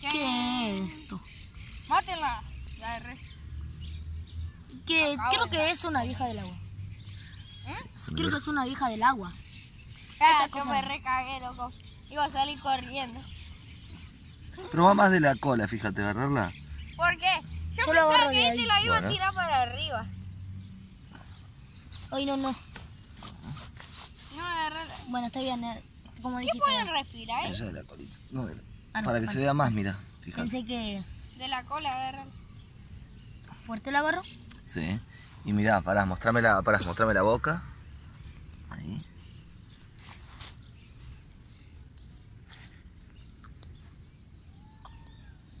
¿Qué es esto? Mátenla. La agarré. Que Acabo creo de que es una vieja del agua. Una Creo que es una vieja del agua. Ah, yo cosa. me recagué, loco. Iba a salir corriendo. Pero va más de la cola, fíjate, agarrarla. ¿Por qué? Yo, pensaba de que este la iba Bueno. a tirar para arriba. Ay, no, no. No, agarrarla. Bueno, está bien. Como ¿Qué dijiste. pueden respirar? Allá de la colita. No, de la- Ah, no, Para que ah, se vea más, mira, fíjate. Pensé que De la cola, agarrarla. fuerte la agarro. Sí. Y mirá, pará, mostrame la, pará, mostrame la boca. Ahí.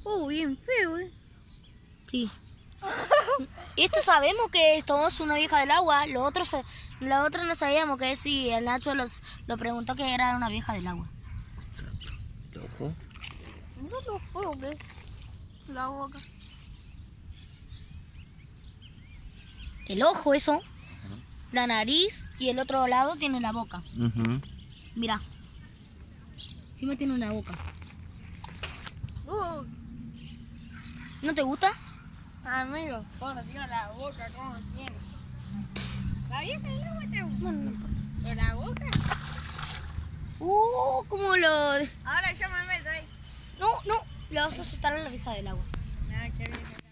Uh, bien feo, eh. Sí. Esto sabemos que es una vieja del agua. Lo otro, se- lo otro no sabíamos que es si el Nacho los, lo preguntó que era una vieja del agua. Exacto. El ojo. No lo feo, ¿qué? La boca. El ojo, eso. La nariz y el otro lado tiene la boca. Ujú. Mira. Encima tiene una boca. Uh, ¿No te gusta? Amigo, por Dios, la boca, ¿cómo tiene? La vieja gusta. No, no. Pero la boca. Uh, como lo... Ahora yo me meto ahí. No, no. Le vas a asustar a la vieja del agua. Nada, qué bien.